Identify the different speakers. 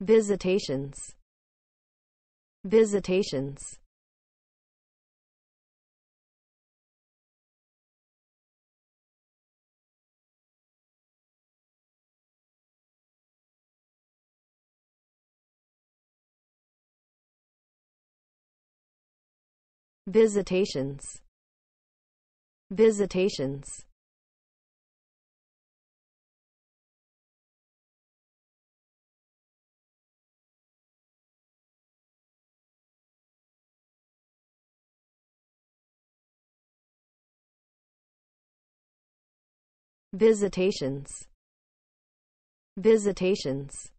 Speaker 1: visitations. Visitations. Visitations. Visitations visitations. Visitations